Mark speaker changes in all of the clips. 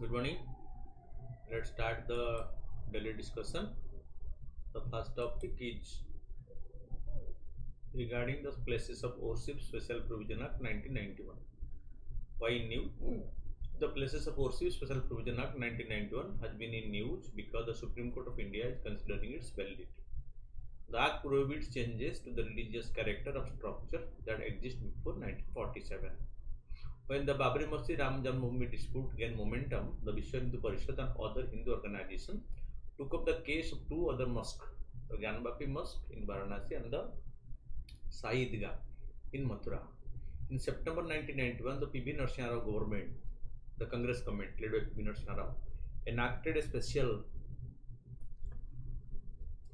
Speaker 1: Good morning. Let's start the daily discussion. The first topic is regarding the places of worship Special Provision Act 1991. Why new? The places of worship Special Provision Act 1991 has been in news because the Supreme Court of India is considering its validity. The Act prohibits changes to the religious character of structure that exist before 1947. When the Babri Masjid Ram Janmabhoomi dispute gained momentum, the Vishwa Hindu Parishad and other Hindu organizations took up the case of two other mosques, the Gyanvapi Mosque in Varanasi and the Sai in Mathura. In September 1991, the PV Narasimha government, the Congress government led by PV Narasimha enacted a special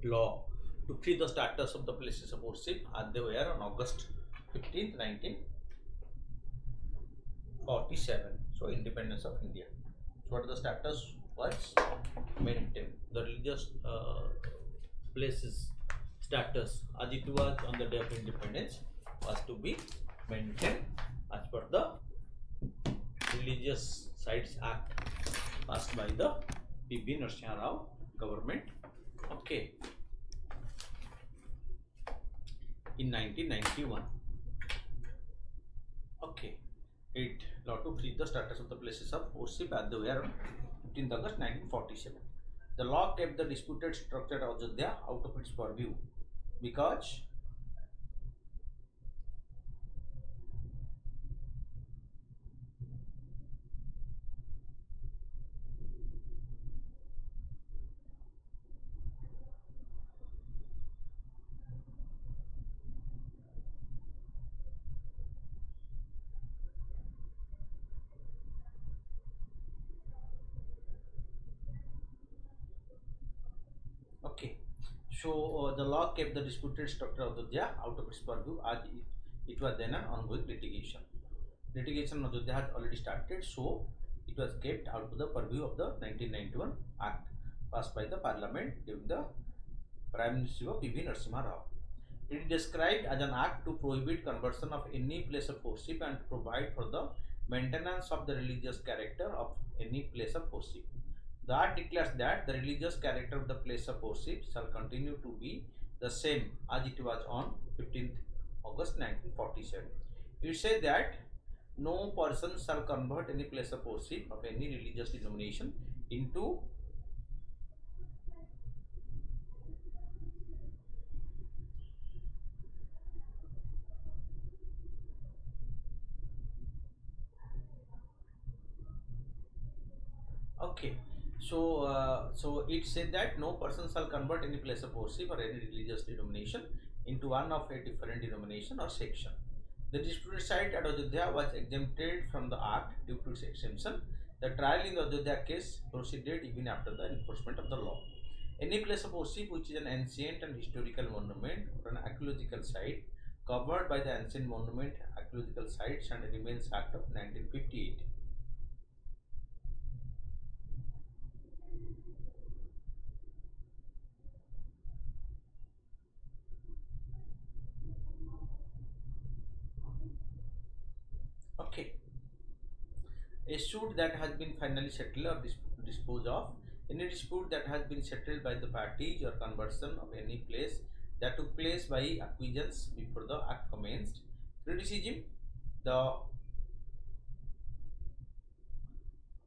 Speaker 1: law to free the status of the places of worship as they were on August 15, 1947. So, independence of India. So, what the status was maintained. The religious uh, places status as it was on the day of independence was to be maintained as per the Religious Sites Act passed by the PV Narasimha Rao government. Okay. In 1991. Okay. It law to free the status of the places of as they were 15th August 1947. The law kept the disputed structure of Ajodhya out of its purview because So uh, the law kept the disputed structure of the Ajodhya out of its purview as it, it was then an ongoing litigation. Litigation on Ajodhya had already started, so it was kept out of the purview of the 1991 Act passed by the Parliament during the Prime Minister of P.V. Narasimha Rao. It is described as an act to prohibit conversion of any place of worship and provide for the maintenance of the religious character of any place of worship. The Act declares that the religious character of the place of worship shall continue to be the same as it was on 15th August 1947. It says that no person shall convert any place of worship of any religious denomination into okay so uh, so it said that no person shall convert any place of worship or any religious denomination into one of a different denomination or section. The disputed site at Ajodhya was exempted from the act due to its exemption. The trial in the Ajodhya case proceeded even after the enforcement of the law. Any place of worship which is an ancient and historical monument or an archaeological site covered by the ancient monument archaeological sites and remains act of 1958 Okay. A suit that has been finally settled or dis- disposed of. Any dispute that has been settled by the parties or conversion of any place that took place by acquiescence before the act commenced. Criticism. The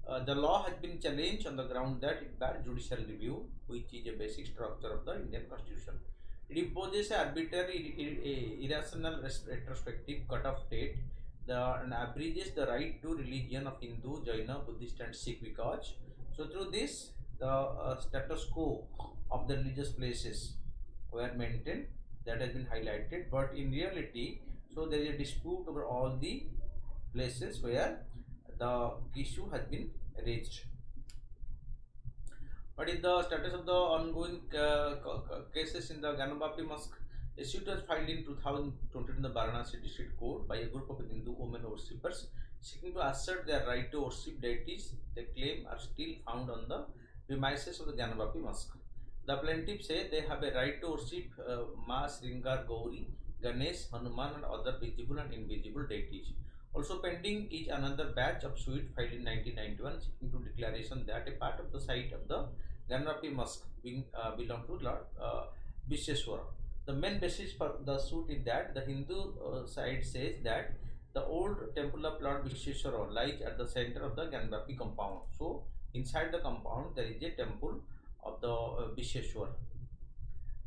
Speaker 1: uh, the law has been challenged on the ground that it bears judicial review, which is a basic structure of the Indian Constitution. It imposes an arbitrary, ir- ir- irrational retrospective cut-off date the and abridges the right to religion of Hindu, Jaina, Buddhist, and Sikh because. So through this the uh, status quo of the religious places were maintained that has been highlighted. But in reality so there is a dispute over all the places where the issue has been raised. What is the status of the ongoing uh, ca- ca- cases in the Gyanvapi Mosque a suit was filed in 2020 in the Varanasi District Court by a group of Hindu women worshippers seeking to assert their right to worship deities they claim are still found on the premises of the Gyanvapi Mosque. The plaintiffs say they have a right to worship uh, Ma Sringar Gauri, Ganesh, Hanuman, and other visible and invisible deities. Also pending is another batch of suit filed in 1991 seeking to declaration that a part of the site of the Gyanvapi Mosque being uh, belong to Lord uh. The main basis for the suit is that the Hindu uh, side says that the old temple of Lord Visheshwara lies at the center of the Gyanvapi compound. So inside the compound there is a temple of the uh, Visheshwara.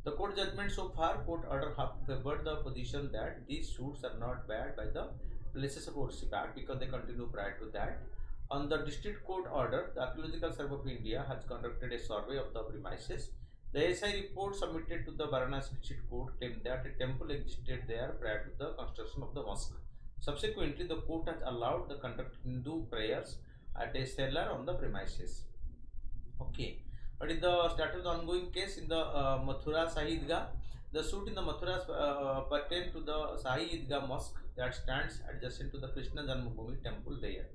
Speaker 1: The court judgment so far, court order have favored the position that these suits are not bad by the places of worship act because they continue prior to that. On the district court order, the Archaeological Survey of India has conducted a survey of the premises. The SI report submitted to the Varanasi district court claimed that a temple existed there prior to the construction of the mosque. Subsequently, the court has allowed the conduct Hindu prayers at a cellar on the premises. Okay. But in the status of the ongoing case in the uh, Mathura Shahi Idgah, the suit in the Mathura uh, pertain to the Shahi Idgah mosque that stands adjacent to the Krishna Janmabhoomi temple there.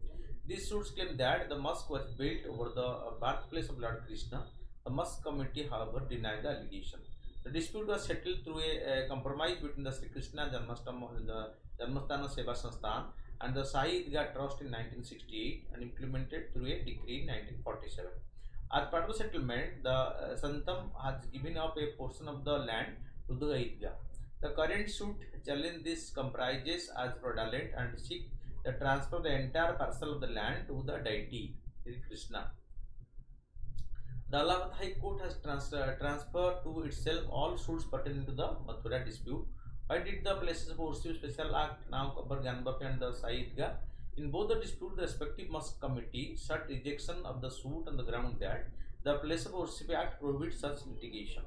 Speaker 1: These suits claim that the mosque was built over the birthplace of Lord Krishna. The mosque committee, however, denied the allegation. The dispute was settled through a, a compromise between the Sri Krishna Janmasthana, Seva Sansthan and the Shahi Idgah Trust in 1968 and implemented through a decree in 1947. As part of the settlement, the uh, Santam has given up a portion of the land to the Idgah. The current suit challenge this comprises as fraudulent and seek the transfer of the entire parcel of the land to the deity, Sri Krishna. The Allahabad High Court has trans uh, transferred to itself all suits pertaining to the Mathura dispute. Why did the Places Worship Special Act now cover Gyanvapi and the Saidga? In both the dispute, the respective mosque committee sought rejection of the suit on the ground that the Place of Worship Act prohibits such litigation.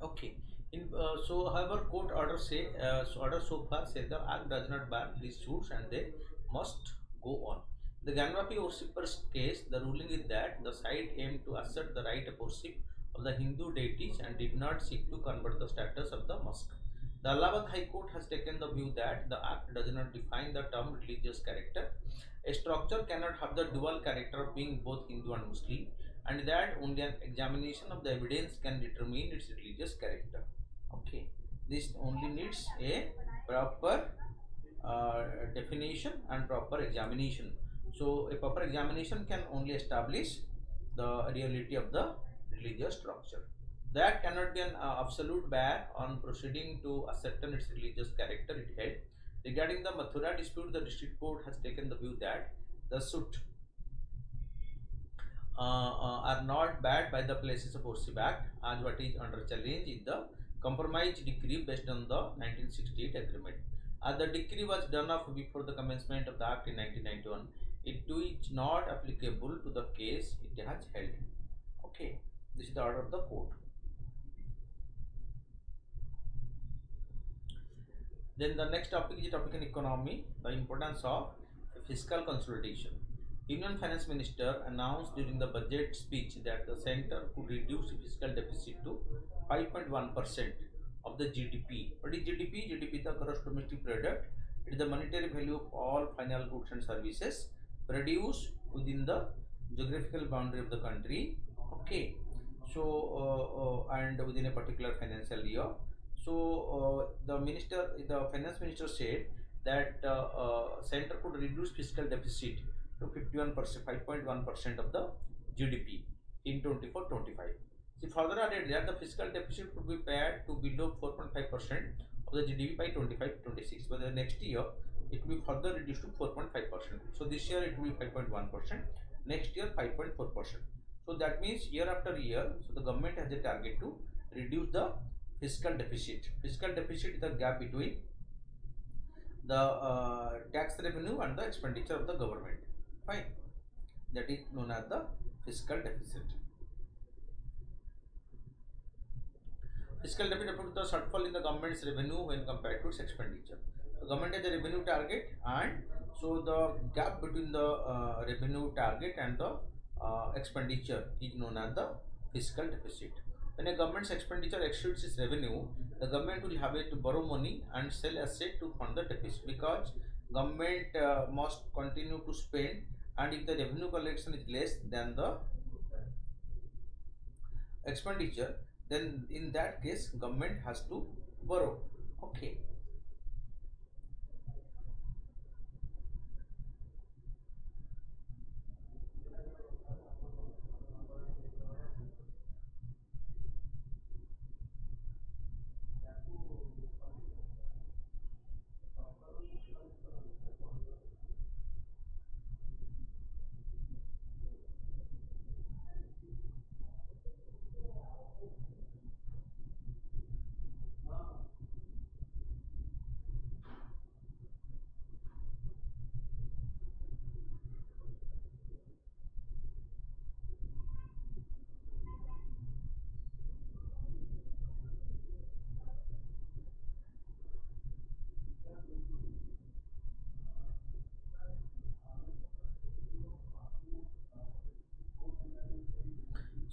Speaker 1: Okay. In uh, so, however, court order say uh, order so far say the act does not ban these suits and they must go on. The Gyanvapi worshippers case, the ruling is that the site aimed to assert the right of worship of the Hindu deities and did not seek to convert the status of the mosque. The Allahabad High Court has taken the view that the act does not define the term religious character. A structure cannot have the dual character of being both Hindu and Muslim, and that only an examination of the evidence can determine its religious character. Okay, this only needs a proper uh, definition and proper examination. So, a proper examination can only establish the reality of the religious structure. That cannot be an uh, absolute ban on proceeding to ascertain its religious character, it had Regarding the Mathura dispute, the district court has taken the view that the suit uh, uh, are not bad by the places of worship act as what is under challenge in the compromise decree based on the 1968 agreement. As the decree was done off before the commencement of the act in 1991, it is not applicable to the case it has held. Okay, this is the order of the court. Then the next topic is topic in economy, the importance of fiscal consolidation. Union Finance Minister announced during the budget speech that the center could reduce fiscal deficit to 5.1% of the GDP. What is GDP? GDP is the gross domestic product. It is the monetary value of all final goods and services produced within the geographical boundary of the country okay so uh, uh, and within a particular financial year so uh, the minister the finance minister said that uh, uh, center could reduce fiscal deficit to 51 percent 5.1 percent of the gdp in 24 25 see further added that the fiscal deficit could be pared to below 4.5 percent of the gdp by 25 26 but the next year it will be further reduced to 4.5 percent. So this year it will be 5.1 percent. Next year 5.4 percent. So that means year after year so the government has a target to reduce the fiscal deficit. Fiscal deficit is the gap between the uh, tax revenue and the expenditure of the government fine. That is known as the fiscal deficit. Fiscal deficit refers to the shortfall in the government's revenue when compared to its expenditure. The government has a revenue target and so the gap between the uh, revenue target and the uh, expenditure is known as the fiscal deficit. When a government's expenditure exceeds its revenue, the government will have to borrow money and sell asset to fund the deficit because government uh, must continue to spend and if the revenue collection is less than the expenditure then in that case government has to borrow. Okay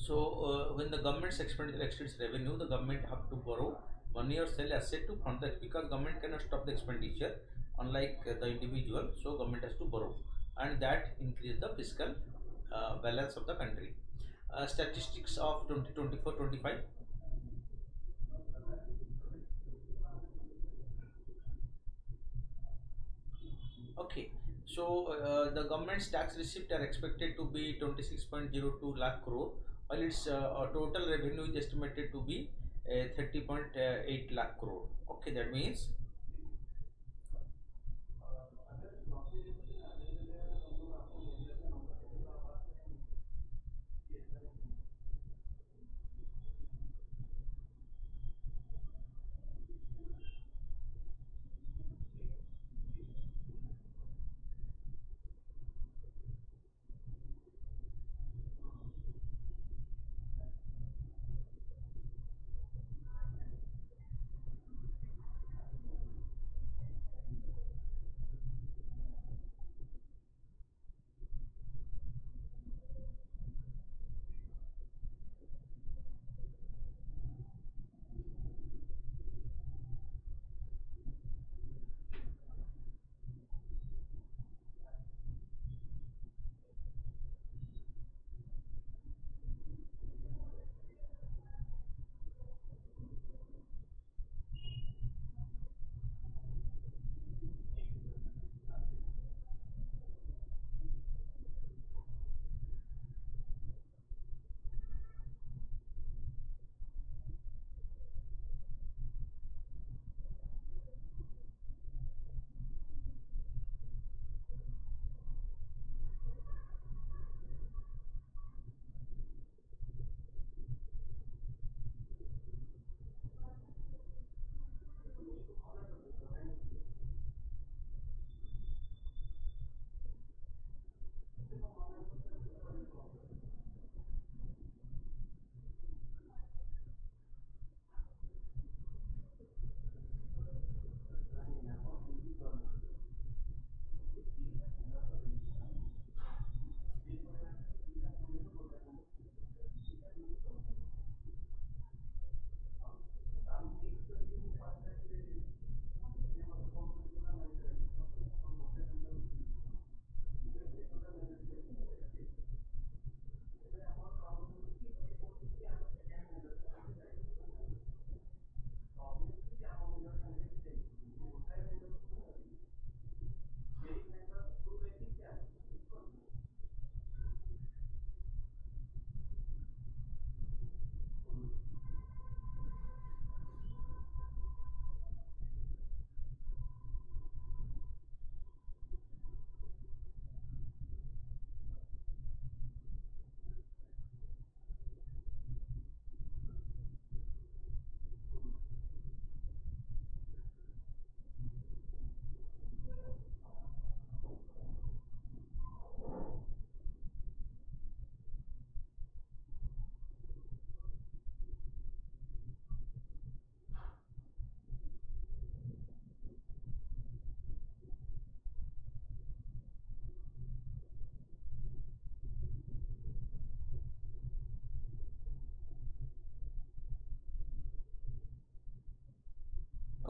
Speaker 1: So uh, when the government's expenditure exceeds revenue, the government have to borrow money or sell asset to fund that because government cannot stop the expenditure unlike uh, the individual. So government has to borrow and that increase the fiscal uh, balance of the country. Uh, statistics of 2024-25. Okay, so uh, the government's tax receipt are expected to be 26.02 lakh crore while its uh, total revenue is estimated to be uh, 30.8 lakh crore. Okay that means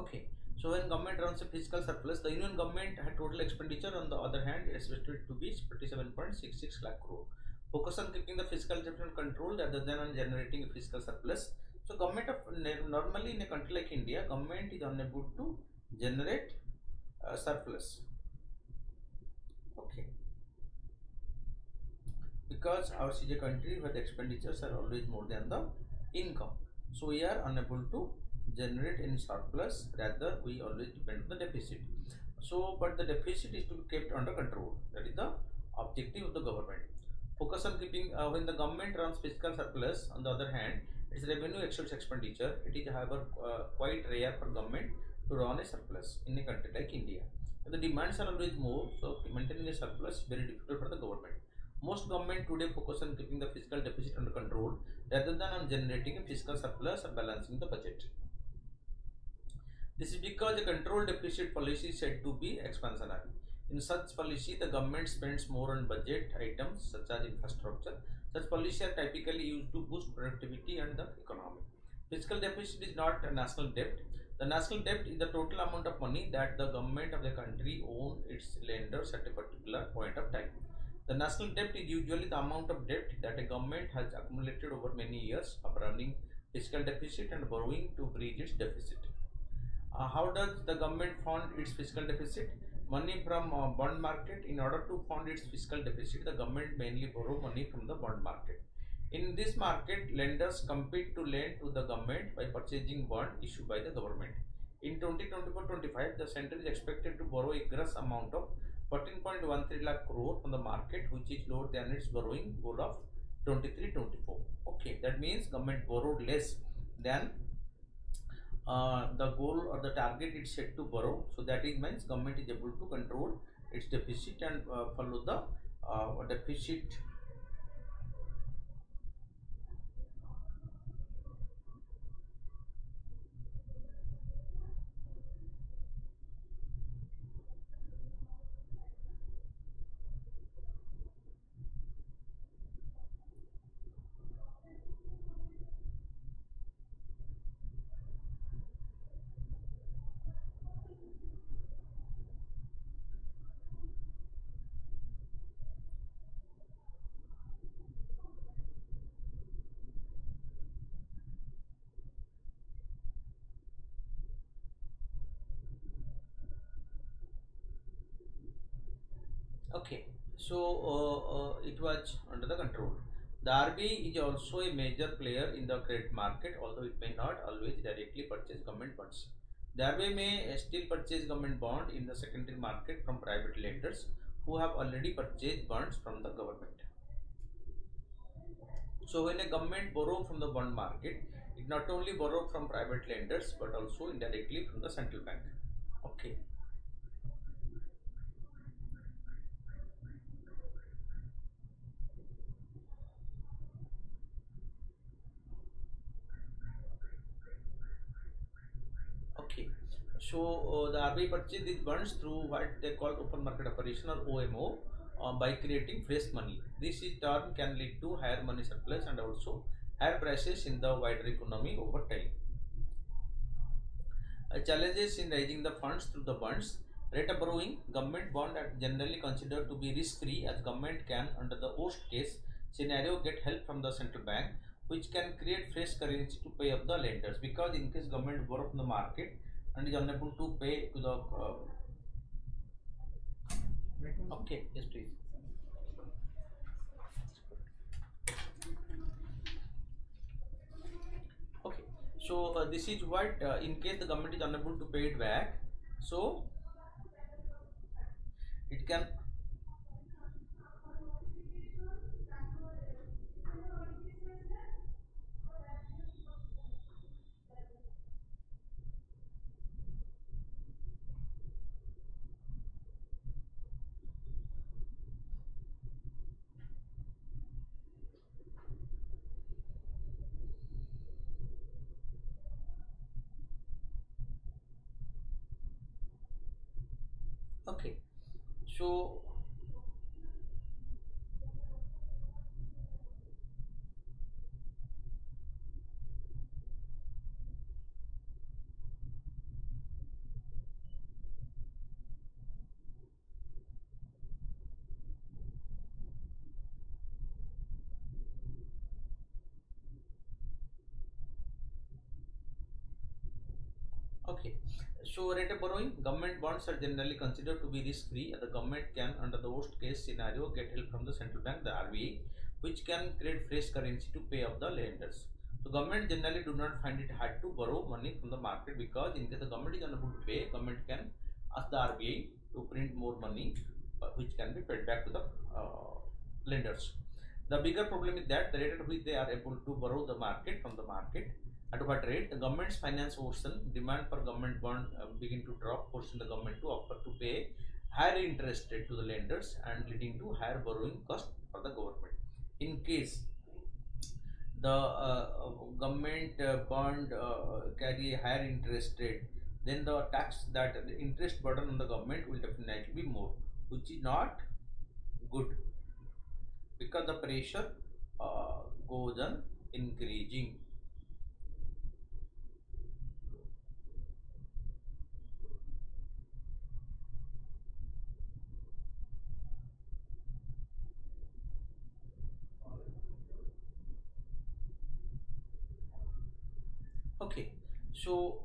Speaker 1: Okay. So when government runs a fiscal surplus, the union government had total expenditure on the other hand is estimated to be 47.66 lakh crore. Focus on keeping the fiscal deficit control rather than on generating a fiscal surplus. So government of normally in a country like India, government is unable to generate uh, surplus. Okay. Because ours is a country where the expenditures are always more than the income. So we are unable to generate any surplus rather we always depend on the deficit. So but the deficit is to be kept under control. That is the objective of the government. Focus on keeping uh, when the government runs fiscal surplus on the other hand its revenue exceeds expenditure it is however uh, quite rare for government to run a surplus in a country like india. The demands are always more so maintaining a surplus very difficult for the government. Most government today focus on keeping the fiscal deficit under control rather than on generating a fiscal surplus or balancing the budget this is because the control deficit policy is said to be expansionary. In such policy, the government spends more on budget items such as infrastructure. Such policies are typically used to boost productivity and the economy. Fiscal deficit is not a national debt. The national debt is the total amount of money that the government of the country owns its lenders at a particular point of time. The national debt is usually the amount of debt that a government has accumulated over many years of running fiscal deficit and borrowing to bridge its deficit. Uh, how does the government fund its fiscal deficit? Money from uh, bond market. In order to fund its fiscal deficit, the government mainly borrow money from the bond market. In this market, lenders compete to lend to the government by purchasing bond issued by the government. In 2024-25, the center is expected to borrow a gross amount of 14.13 lakh crore from the market, which is lower than its borrowing goal of 23-24. Okay, that means government borrowed less than uh, the goal or the target is set to borrow. So that means government is able to control its deficit and uh, follow the uh, deficit okay so uh, uh, it was under the control. The RBI is also a major player in the credit market although it may not always directly purchase government bonds. The RBI may still purchase government bond in the secondary market from private lenders who have already purchased bonds from the government. So when a government borrow from the bond market it not only borrow from private lenders but also indirectly from the central bank. Okay Okay, so uh, the RBI purchased these bonds through what they call open market operation or OMO uh, by creating fresh money. This in turn can lead to higher money surplus and also higher prices in the wider economy over time. Uh, challenges in raising the funds through the bonds. Rate of borrowing, government bond are generally considered to be risk free as government can under the worst case scenario get help from the central bank which can create fresh currency to pay up the lenders because in case government borrow from the market and is unable to pay to the uh, okay yes please. Okay so uh, this is what uh, in case the government is unable to pay it back so it can okay so Okay, so rate of borrowing, government bonds are generally considered to be risk free. The government can, under the worst case scenario, get help from the central bank, the RBI, which can create fresh currency to pay off the lenders. So, government generally do not find it hard to borrow money from the market because in case the government is unable to pay, government can ask the RBI to print more money, which can be paid back to the uh, lenders. The bigger problem is that the rate at which they are able to borrow the market from the market at what rate the government's finance worsen, demand for government bond uh, begin to drop, forcing the government to offer to pay higher interest rate to the lenders and leading to higher borrowing cost for the government. In case the uh, government uh, bond uh, carry higher interest rate, then the tax that the interest burden on the government will definitely be more, which is not good because the pressure uh, goes on increasing. Okay, so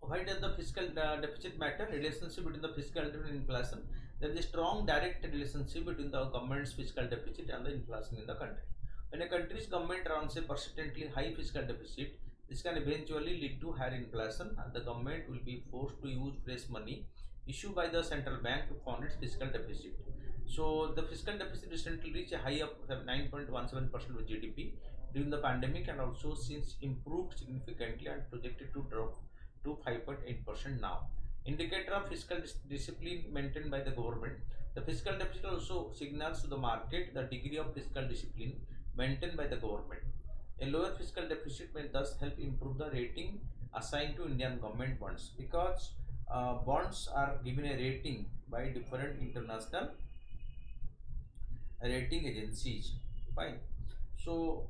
Speaker 1: why does the fiscal uh, deficit matter? Relationship between the fiscal deficit and inflation. There is a strong direct relationship between the government's fiscal deficit and the inflation in the country. When a country's government runs a persistently high fiscal deficit, this can eventually lead to higher inflation and the government will be forced to use fresh money issued by the central bank to fund its fiscal deficit. So the fiscal deficit recently reached a high of 9.17% of GDP during the pandemic and also since improved significantly and projected to drop to 5.8% now. Indicator of fiscal dis discipline maintained by the government. The fiscal deficit also signals to the market the degree of fiscal discipline maintained by the government. A lower fiscal deficit may thus help improve the rating assigned to Indian government bonds because uh, bonds are given a rating by different international rating agencies. Fine. So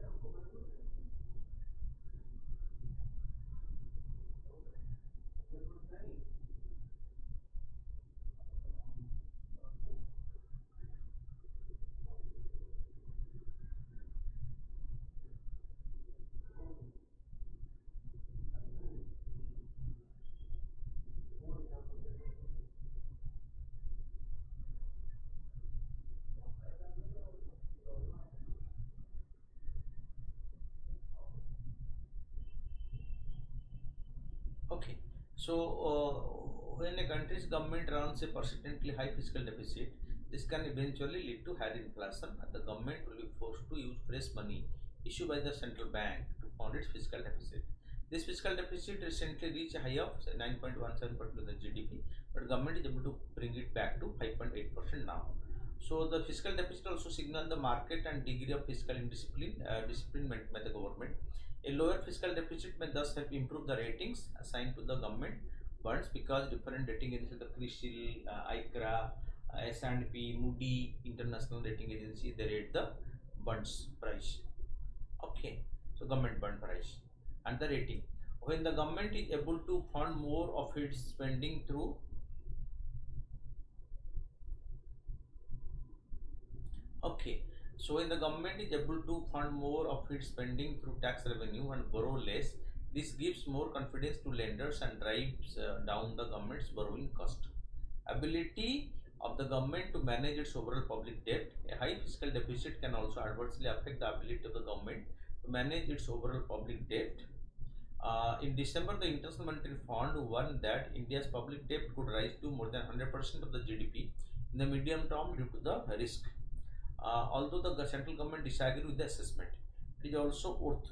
Speaker 1: Thank you. Okay, so uh, when a country's government runs a persistently high fiscal deficit, this can eventually lead to higher inflation and the government will be forced to use fresh money issued by the central bank to fund its fiscal deficit. This fiscal deficit recently reached a high of 9.17% of the GDP, but government is able to bring it back to 5.8% now. So the fiscal deficit also signal the market and degree of fiscal indiscipline, uh, discipline by the government. A lower fiscal deficit may thus help improve the ratings assigned to the government bonds because different rating agencies, the CRISIL, uh, ICRA, uh, S&P, Moody, international rating agency, they rate the bonds price. Okay, so government bond price and the rating. When the government is able to fund more of its spending through okay so when the government is able to fund more of its spending through tax revenue and borrow less This gives more confidence to lenders and drives uh, down the government's borrowing cost. Ability of the government to manage its overall public debt. A high fiscal deficit can also adversely affect the ability of the government to manage its overall public debt. Uh, in December, the International Monetary Fund warned that India's public debt could rise to more than 100% of the GDP in the medium term due to the risk. Uh, although the central government disagreed with the assessment, it is also worth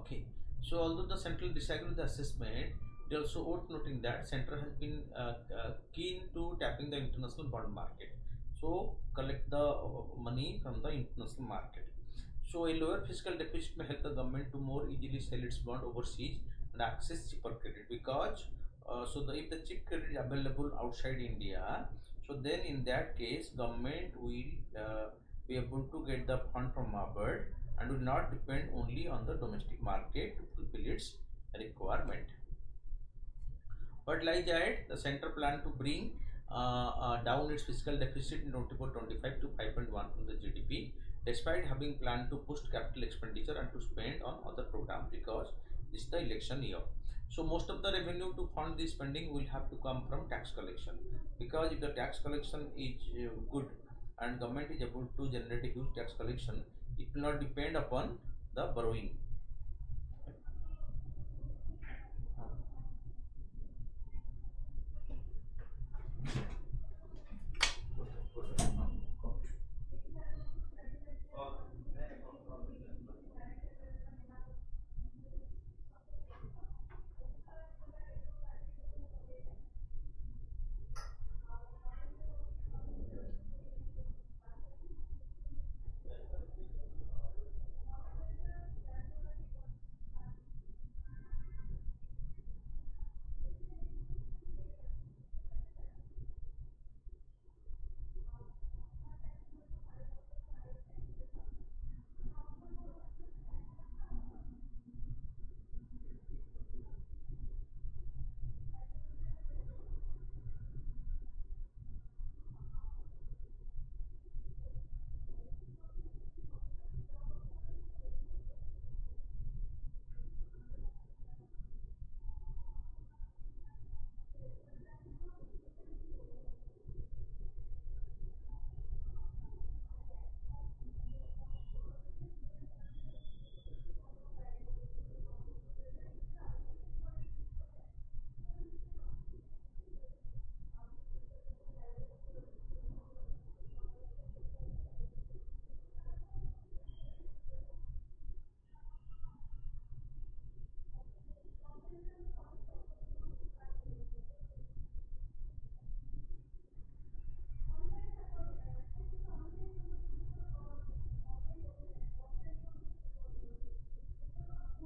Speaker 1: Okay. So although the central disagreed with the assessment, it also worth noting that center has been uh, uh, keen to tapping the international bond market. So collect the uh, money from the international market. So a lower fiscal deficit may help the government to more easily sell its bond overseas and access cheaper credit because uh, so the, if the cheap credit is available outside India, so then in that case government will uh, be able to get the fund from abroad and will not depend only on the domestic market to fulfill its requirement. But like that, the center plan to bring uh, uh, down its fiscal deficit in 24-25 to 5.1 from the GDP, despite having planned to boost capital expenditure and to spend on other programs because this is the election year. So most of the revenue to fund this spending will have to come from tax collection because if the tax collection is uh, good and government is able to generate a huge tax collection, it will not depend upon the borrowing.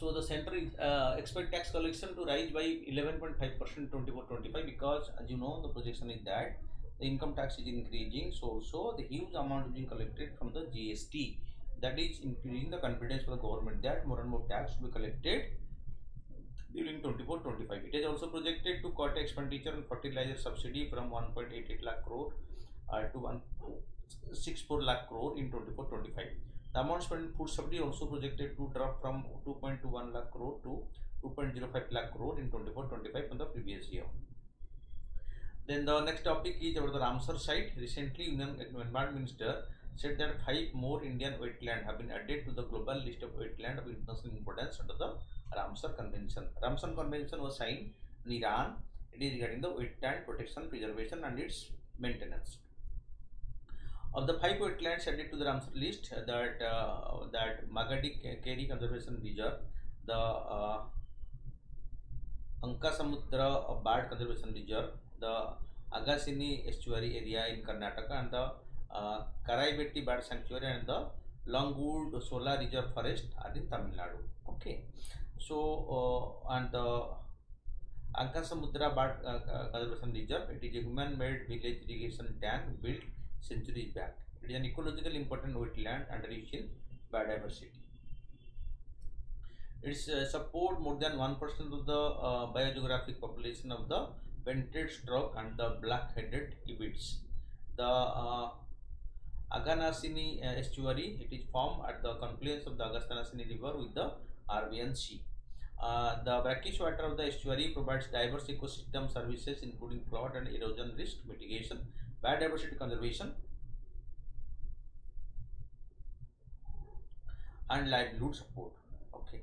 Speaker 1: so the center is uh, expect tax collection to rise by 11.5 percent 24 25 because as you know the projection is that the income tax is increasing. So also the huge amount is being collected from the gst that is increasing the confidence for the government that more and more tax will be collected during 24 25 it is also projected to cut expenditure on fertilizer subsidy from 1.88 lakh crore uh, to 1.64 lakh crore in 24 25 the amount spent in food subsidy also projected to drop from 2.21 lakh crore to 2.05 lakh crore in 24 25 from the previous year. Then the next topic is about the ramsar site. Recently union environment minister said that five more indian wetland have been added to the global list of wetland of international importance under the ramsar convention. Ramsar convention was signed in iran. It is regarding the wetland protection preservation and its maintenance of the five wetlands added to the Ramsar list, uh, that uh, that Magadi Keri Conservation Reserve, the uh, Anka Samudra Bird Conservation Reserve, the Agasini Estuary area in Karnataka, and the uh, Karaibeti Bird Sanctuary and the Longwood Solar Reserve Forest are in Tamil Nadu. Okay, so uh, and the Anka Samudra Bird uh, Conservation Reserve, it is a human-made village irrigation dam built centuries back. It is an ecologically important wetland and rich in biodiversity. It uh, support more than 1% of the uh, biogeographic population of the painted stork and the black-headed ibids. The uh, Aghanashini uh, estuary, it is formed at the confluence of the Aghanashini river with the Arabian Sea. Uh, the brackish water of the estuary provides diverse ecosystem services including flood and erosion risk mitigation, biodiversity conservation and livelihood support. Okay.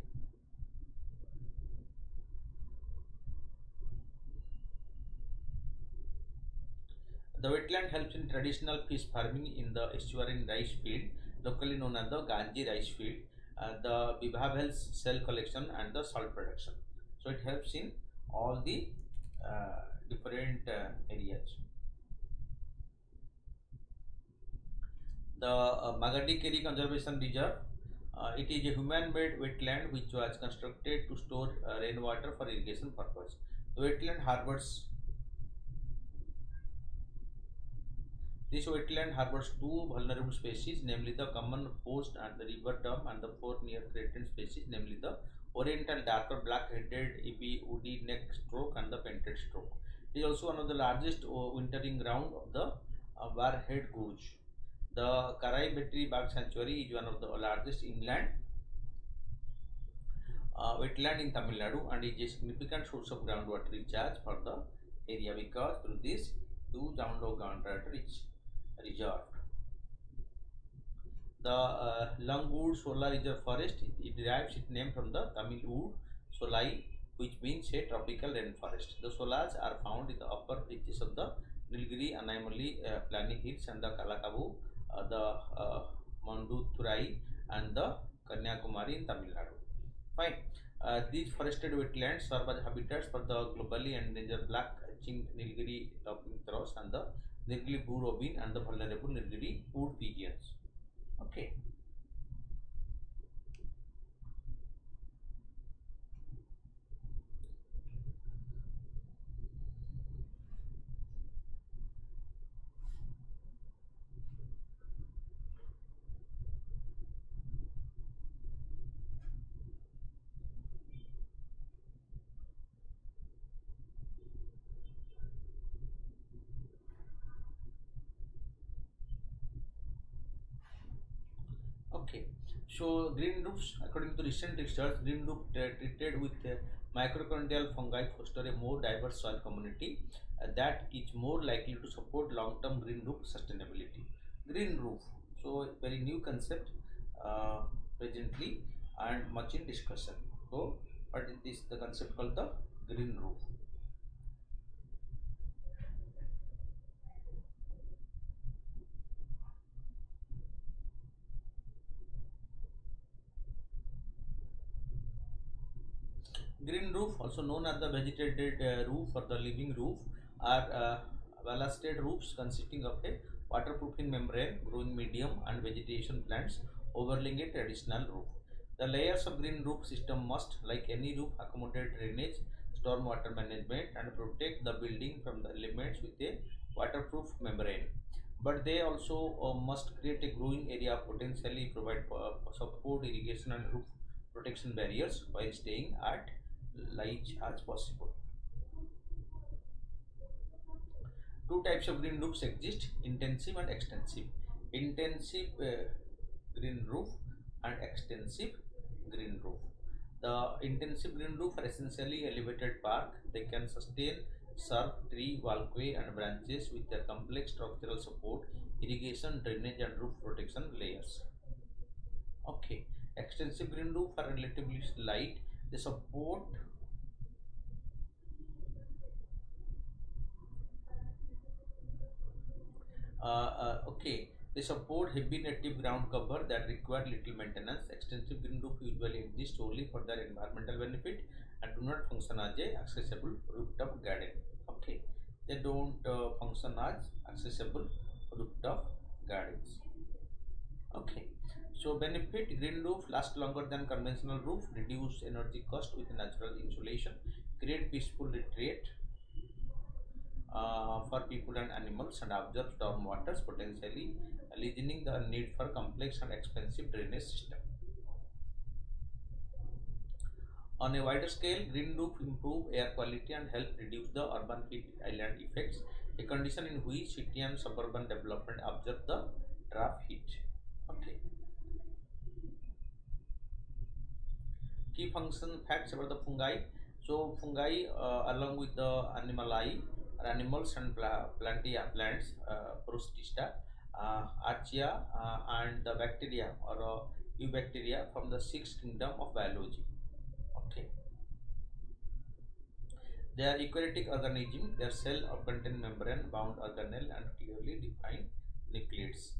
Speaker 1: The wetland helps in traditional fish farming in the estuarine rice field locally known as the ganji rice field uh, the bivalves cell collection and the salt production. So it helps in all the uh, different uh, areas the uh, Magadi Kere Conservation Reserve. Uh, it is a human-made wetland which was constructed to store uh, rainwater for irrigation purpose. The wetland harbors this wetland harbors two vulnerable species, namely the common post and the river drum, and the four near threatened species, namely the oriental darter black-headed ebi woody neck stroke and the painted stork. It is also one of the largest uh, wintering ground of the uh, bar-headed goose. The Karaivetti Bagh Sanctuary is one of the largest inland uh, wetland in Tamil Nadu and is a significant source of groundwater recharge for the area because through this huge amount of groundwater is reserved. The uh, Longwood Shola Reserve Forest it, it derives its name from the Tamil wood solai which means a tropical rainforest. The solas are found in the upper reaches of the Nilgiri, Anaimalai, uh, Palani Hills and the Kalakkad uh, the uh, Mundanthurai and the Kanyakumari in Tamil Nadu. Fine. Uh, these forested wetlands serve as habitats for the globally endangered black chinged Nilgiri talking throws and the Nilgiri blue robin and the vulnerable Nilgiri wood pigeons. Okay. Okay, so green roofs, according to recent research, green roof treated with uh, mycorrhizal fungi foster a more diverse soil community uh, that is more likely to support long-term green roof sustainability. Green roof, so very new concept uh, presently and much in discussion. So, what is this the concept called the green roof? Green roof, also known as the vegetated uh, roof or the living roof, are uh, ballasted roofs consisting of a waterproofing membrane, growing medium, and vegetation plants overlaying a traditional roof. The layers of green roof system must, like any roof, accommodate drainage, stormwater management, and protect the building from the elements with a waterproof membrane. But they also uh, must create a growing area, potentially provide uh, support, irrigation, and roof protection barriers while staying at large as possible. Two types of green roofs exist intensive and extensive. Intensive uh, green roof and extensive green roof. The intensive green roof are essentially elevated park. They can sustain serve tree, walkway and branches with their complex structural support, irrigation, drainage and roof protection layers. Okay, extensive green roof are relatively light. They support uh, uh, okay. They support heavy native ground cover that require little maintenance extensive green roof usually exist only for their environmental benefit and do not function as a accessible rooftop garden. Okay. They don't uh, function as accessible rooftop gardens. Okay so benefit green roof last longer than conventional roof reduce energy cost with natural insulation create peaceful retreat uh, for people and animals and absorb storm waters potentially lessening the need for complex and expensive drainage system. On a wider scale, green roof improve air quality and help reduce the urban heat island effects, a condition in which city and suburban development absorb the draft heat. Okay. Key function facts about the fungi. So fungi uh, along with the animali animals and plantia plants, uh, Protista, uh, Archaea, uh, and the bacteria or uh, eubacteria from the sixth kingdom of biology. Okay. They are eukaryotic organisms. Their cell or contain membrane bound organelle and clearly defined nucleids.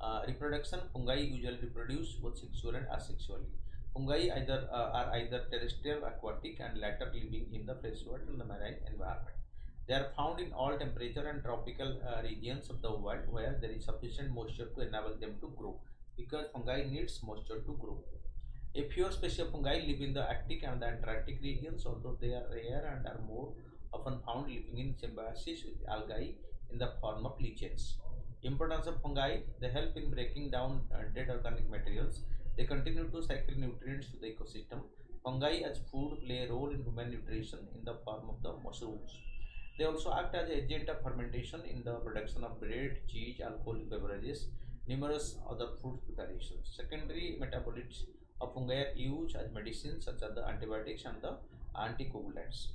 Speaker 1: Uh, reproduction fungi usually reproduce both sexually and asexually. Fungi either uh, are either terrestrial, aquatic, and latter living in the freshwater and the marine environment. They are found in all temperature and tropical uh, regions of the world where there is sufficient moisture to enable them to grow because fungi needs moisture to grow. A few species of fungi live in the Arctic and the Antarctic regions although they are rare and are more often found living in symbiosis with algae in the form of lichens. Importance of fungi, they help in breaking down uh, dead organic materials. They continue to cycle nutrients to the ecosystem. Fungi as food play a role in human nutrition in the form of the mushrooms. They also act as agent of fermentation in the production of bread, cheese, alcoholic beverages, numerous other food preparations. Secondary metabolites of fungi are used as medicines such as the antibiotics and the anticoagulants.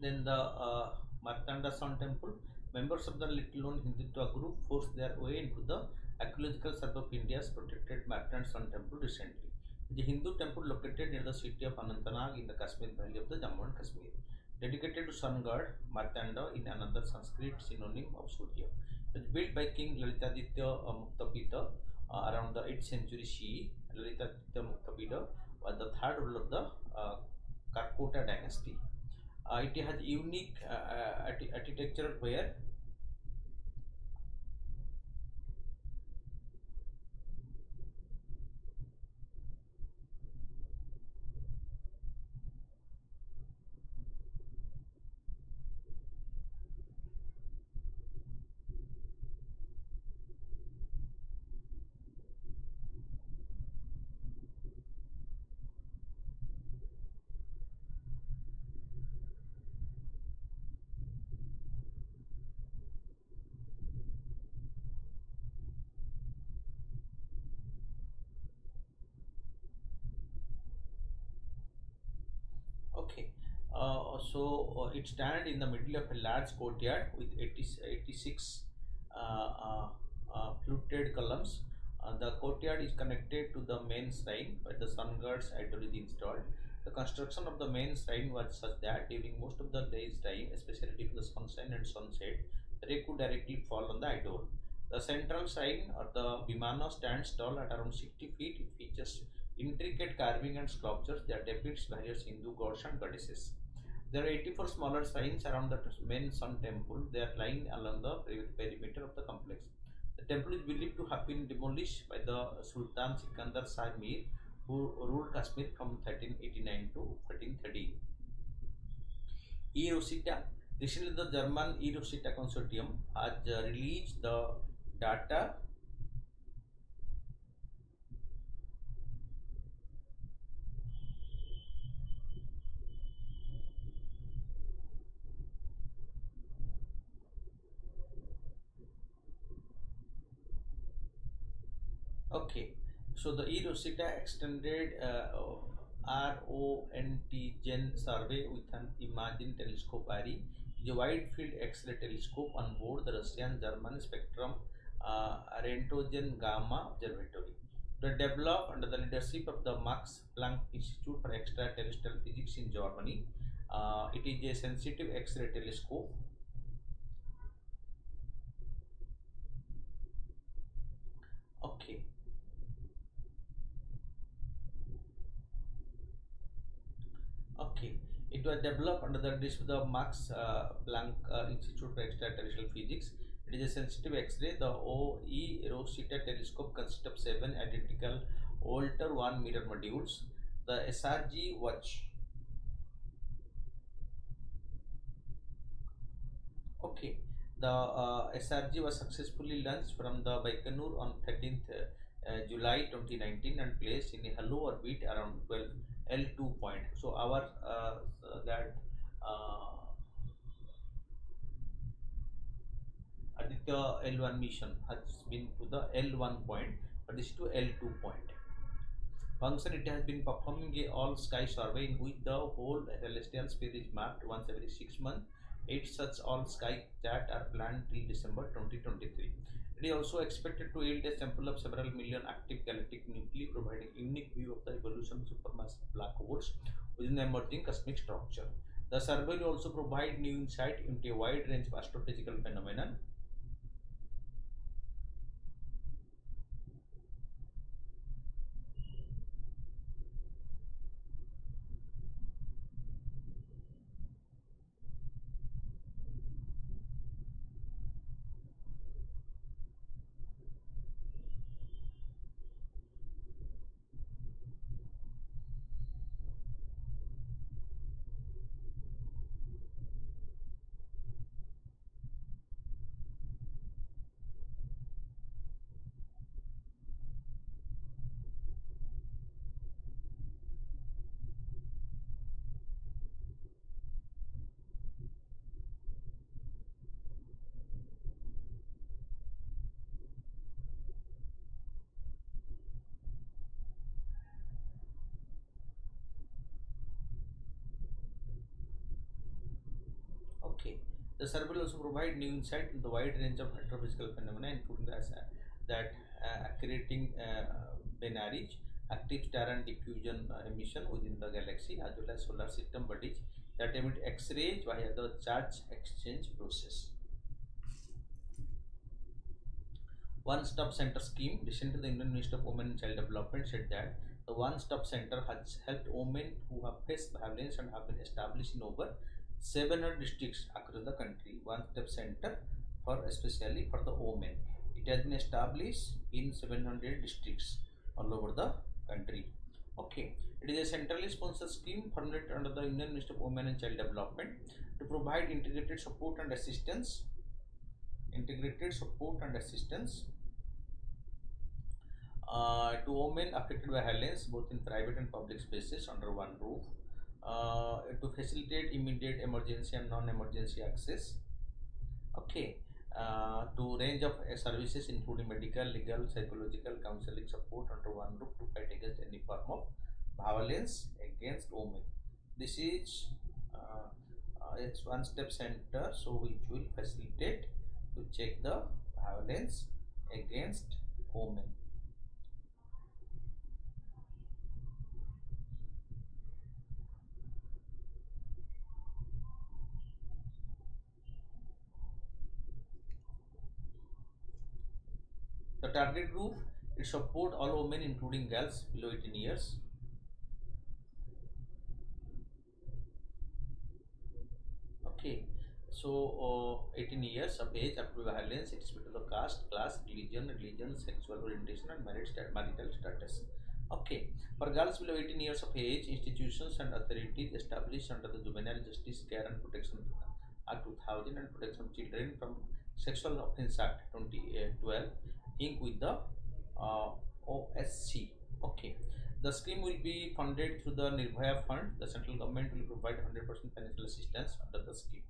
Speaker 1: Then the uh, Martanda Sun Temple. Members of the little known Hindutva group forced their way into the archaeological survey of India's protected Martanda Sun Temple recently. The Hindu temple located near the city of Anantnag in the Kashmir Valley of the Jammu and Kashmir. Dedicated to sun god Martanda in another Sanskrit synonym of Surya. It was built by King Lalitaditya uh, Muktapida uh, around the 8th century CE. Lalitaditya Muktapida was the third ruler of the uh, Karkota dynasty. Uh, it has unique uh, uh, architecture where Okay. Uh, it stand in the middle of a large courtyard with 80, 86 uh, uh, uh, fluted columns. The courtyard is connected to the main shrine where the sun god's idol is installed. The construction of the main shrine was such that during most of the day's time, especially during the sunshine and sunset, the ray could directly fall on the idol. The central shrine or the Vimana stands tall at around 60 feet. It features intricate carving and sculptures that depicts various Hindu gods and goddesses. There are 84 smaller shrines around the main sun temple. They are lying along the perimeter of the complex. The temple is believed to have been demolished by the Sultan Sikandar Shah Mir, who ruled Kashmir from 1389 to 1330. E Rosita. Recently, the German E Rosita Consortium has uh, released the data so the eRosita extended uh, RONT Gen survey with an Imagine telescope ARI is a wide field X-ray telescope on board the Russian German Spectrum uh, Rentgen Gamma Observatory. They developed under the leadership of the Max Planck Institute for Extraterrestrial Physics in Germany. Uh, it is a sensitive X-ray telescope Okay. Okay. It was developed under the leadership of the Max uh, Planck uh, Institute for Extraterrestrial Physics. It is a sensitive X-ray. The eROSITA telescope consists of seven identical Wolter 1 meter modules. The SRG watch. Okay. The uh, SRG was successfully launched from the Baikonur on 13th uh, July 2019 and placed in a halo orbit around 12 L2 point. So our uh, that uh, Aditya L1 mission has been to the L1 point, but this is to L2 point. Function it has been performing a all sky survey in which the whole celestial sphere is mapped once every six months. Eight such all sky chat are planned till December 2023. It is also expected to yield a sample of several million active galactic nuclei, providing unique view of the evolution of supermassive black holes within the emerging cosmic structure. The survey will also provide new insight into a wide range of astrophysical phenomena The will also provide new insight into the wide range of astrophysical phenomena, including the, as- that uh, accreting uh, binary, active star and diffusion uh, emission within the galaxy, as well as solar system bodies that emit X-rays via the charge exchange process. One-stop center scheme. Recently, the Indian Minister of Women and Child Development said that the one-stop center has helped women who have faced violence and have been established in over 700 districts across the country. one step center for especially for the women. It has been established in 700 districts all over the country. Okay, it is a centrally sponsored scheme formulated under the Indian Ministry of Women and Child Development to provide integrated support and assistance. Integrated support and assistance uh, to women affected by violence both in private and public spaces under one roof uh, to facilitate immediate emergency and non-emergency access. Okay uh, to range of uh, services including medical legal psychological counseling support under one roof to fight against any form of violence against women. This is uh, uh, it's one step center so which will facilitate to check the violence against women The target group it support all women including girls below 18 years. Okay, so uh, 18 years of age up to violence it is because of caste, class, religion, religion, sexual orientation, and marriage marital status. Okay, for girls below 18 years of age, institutions and authorities established under the Juvenile Justice Care and Protection Act 2000 and Protection of Children from Sexual Offence Act 2012 Inc. with the uh, OSC. Okay. The scheme will be funded through the Nirbhaya Fund. The central government will provide 100% financial assistance under the scheme.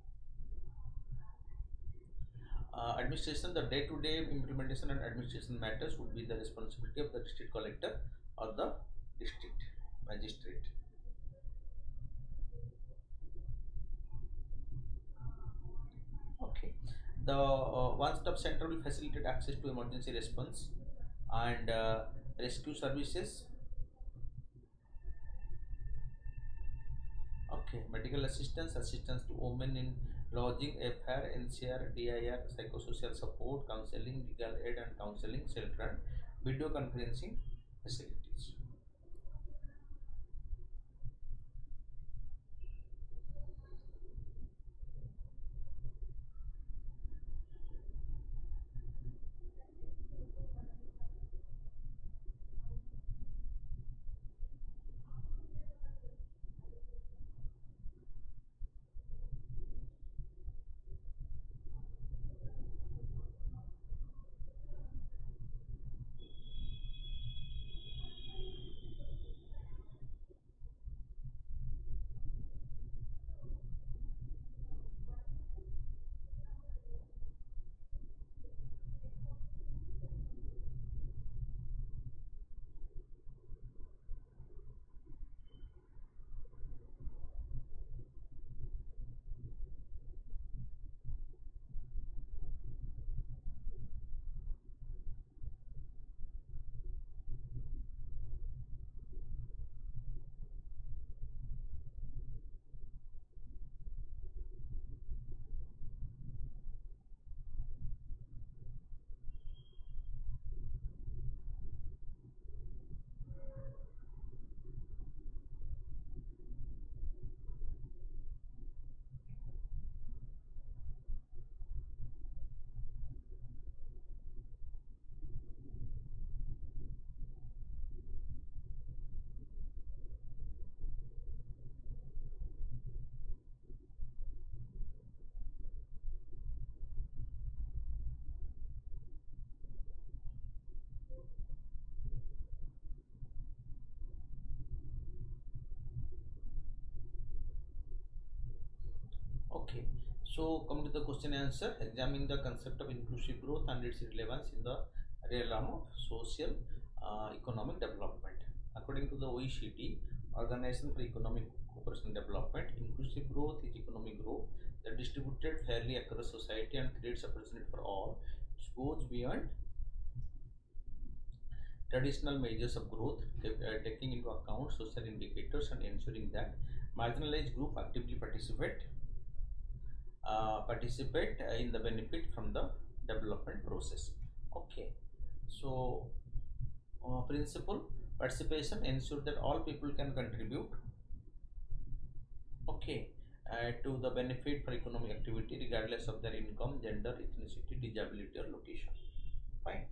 Speaker 1: Uh, administration, the day-to-day implementation and administration matters would be the responsibility of the district collector or the district magistrate. Okay. The uh, one-stop center will facilitate access to emergency response and uh, rescue services. Okay, medical assistance, assistance to women in lodging, FR, NCR, DIR, psychosocial support, counseling, legal aid and counseling, shelter video conferencing facilities. Okay, so come to the question and answer. Examine the concept of inclusive growth and its relevance in the realm of social uh, economic development. According to the OECD, Organization for Economic Cooperation and Development, inclusive growth is economic growth that distributed fairly across society and creates opportunity for all. It goes beyond traditional measures of growth, uh, taking into account social indicators and ensuring that marginalized group actively participate participate uh, in the benefit from the development process. Okay, so uh, principle participation ensure that all people can contribute. Okay, uh, to the benefit for economic activity regardless of their income, gender, ethnicity, disability, or location. Fine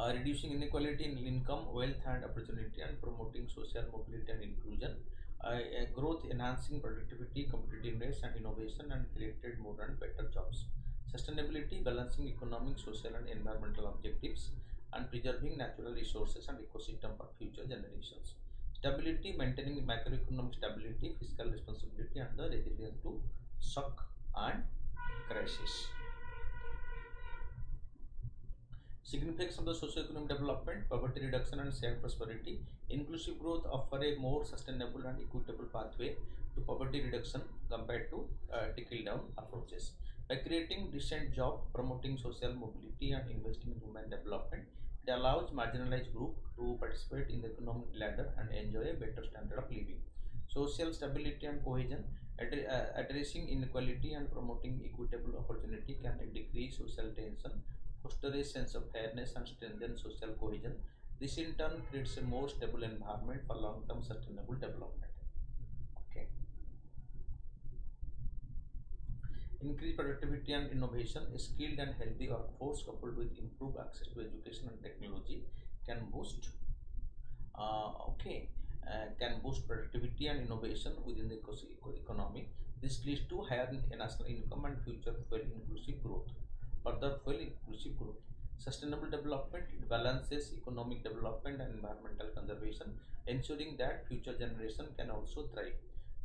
Speaker 1: uh, reducing inequality in income, wealth and opportunity and promoting social mobility and inclusion, uh, growth enhancing productivity, competitiveness and innovation and created more and better jobs. Sustainability, balancing economic, social and environmental objectives and preserving natural resources and ecosystem for future generations. Stability, maintaining macroeconomic stability, fiscal responsibility and the resilience to shock and crisis. Significance of the socio-economic development, poverty reduction and shared prosperity. Inclusive growth offer a more sustainable and equitable pathway to poverty reduction compared to uh, trickle-down approaches. By creating decent job, promoting social mobility and investing in human development, it allows marginalized group to participate in the economic ladder and enjoy a better standard of living. Social stability and cohesion, uh, addressing inequality and promoting equitable opportunity can decrease social tension foster a sense of fairness and strengthen social cohesion. This in turn creates a more stable environment for long-term sustainable development. Okay. Increase productivity and innovation. A skilled and healthy workforce coupled with improved access to education and technology can boost. Uh, okay, uh, can boost productivity and innovation within the economy. This leads to higher national income and future well inclusive growth further fuel inclusive growth. Sustainable development balances economic development and environmental conservation, ensuring that future generation can also thrive.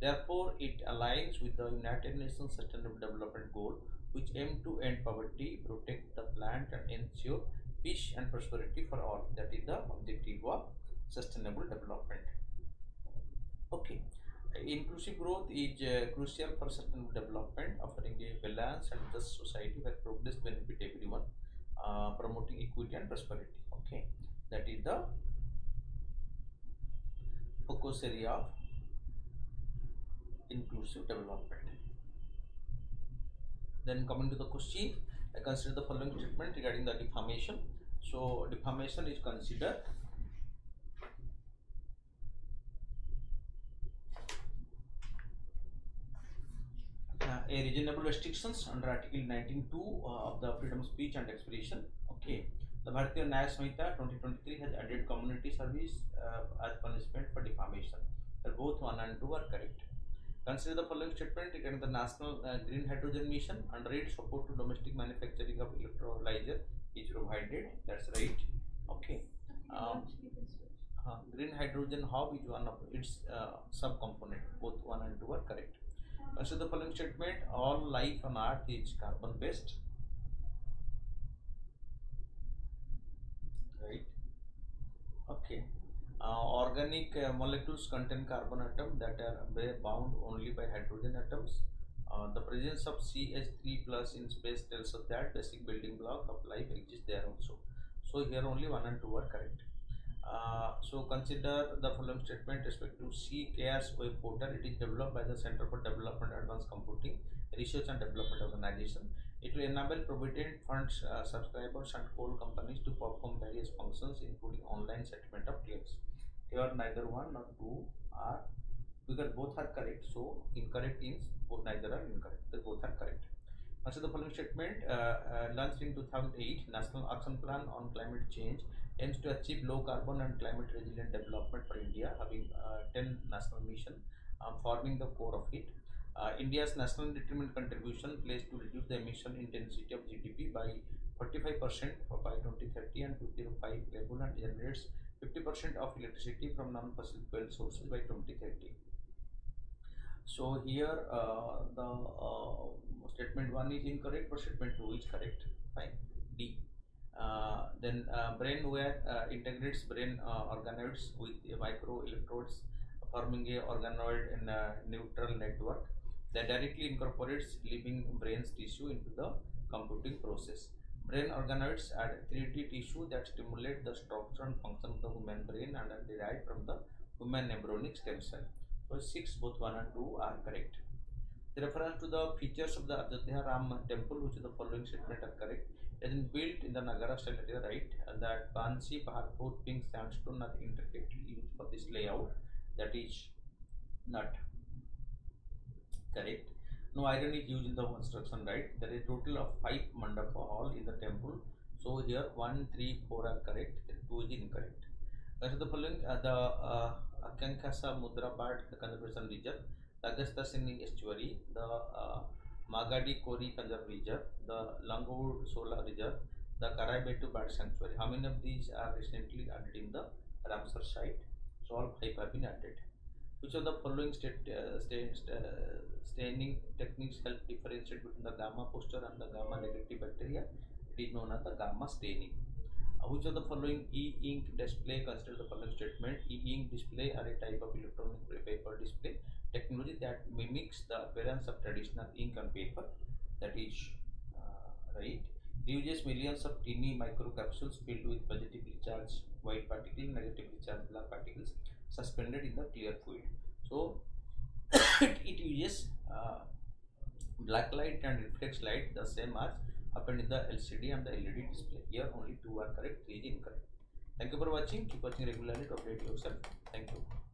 Speaker 1: Therefore, it aligns with the United Nations Sustainable Development Goal, which aim to end poverty, protect the plant, and ensure peace and prosperity for all. That is the objective of sustainable development. Okay inclusive growth is uh, crucial for sustainable development, offering a balanced and just society where progress benefit everyone, uh, promoting equity and prosperity. Okay, that is the focus area of inclusive development. Then coming to the question, I consider the following statement regarding the defamation. So defamation is considered a reasonable restrictions under Article 19.2 uh, of the freedom of speech and expression. Okay, the Bharatiya Nyaya Samhita 2023 has added community service uh, as punishment for defamation. The both one and two are correct. Consider the following statement regarding the National uh, Green Hydrogen Mission. Under it, support to domestic manufacturing of electrolyzer is provided. That's right. Okay. Um, uh, green hydrogen hub is one of its uh, sub-component. Both one and two are correct. Consider the following statement all life on earth is carbon based. Right. Okay. Uh, organic uh, molecules contain carbon atom that are bound only by hydrogen atoms. Uh, the presence of CH3 plus in space tells us that basic building block of life exists there also. So here only one and two are correct. Uh, so consider the following statement respect to CCARES web portal. It is developed by the Center for Development Advanced Computing Research and Development Organization. It will enable provident funds uh, subscribers and coal companies to perform various functions including online settlement of claims. Here neither one nor two are because both are correct. So incorrect means both neither are incorrect. They both are correct. Consider the following statement uh, uh, launched in 2008 National Action Plan on Climate Change aims to achieve low carbon and climate resilient development for India, having uh, 10 national mission um, forming the core of it. Uh, India's national determined contribution plays to reduce the emission intensity of GDP by 45% by 2030 and 2005 level and generates 50% of electricity from non-fossil fuel sources by 2030. So here uh, the uh, statement 1 is incorrect but statement 2 is correct. Fine. D. Uh, then uh, brainware uh, integrates brain organoids with micro electrodes forming a organoid in a neural network. that directly incorporates living brain's tissue into the computing process. Brain organoids are 3D tissue that stimulate the structure and function of the human brain and are derived from the human embryonic stem cell. So 6, both 1 and 2 are correct. The reference to the features of the Ayodhya Ram temple, which is the following statement are correct. It been built in the Nagara style at the right, and that Bansi, Paharpur, pink sandstone are intricately used for this layout. That is not correct. No iron is used in the construction, right? There is total of five mandapa hall in the temple. So here one, three, four are correct. Two is incorrect. As the following, uh, the uh, Akankasa Mudra the conservation reserve, the Sini estuary, the uh, Magadi Kori Conserve Reserve, the Langwood Solar Reserve, the Karaibetu Bird Sanctuary. How many of these are recently added in the Ramsar site? So all five have been added. Which of the following state, uh, state, uh, staining techniques help differentiate between the gamma positive and the gamma negative bacteria? It is known as the gamma staining. Uh, which of the following e-ink display consider the following statement? E-ink display are a type of electronic paper display technology that mimics the appearance of traditional ink on paper. That is uh, right. It uses millions of tiny microcapsules filled with positively charged white particles, negatively charged black particles suspended in the clear fluid. So it, uses uh, black light and reflects light the same as happened in the LCD and the LED display. Here only two are correct, three is incorrect. Thank you for watching. Keep watching regularly to update yourself. Thank you.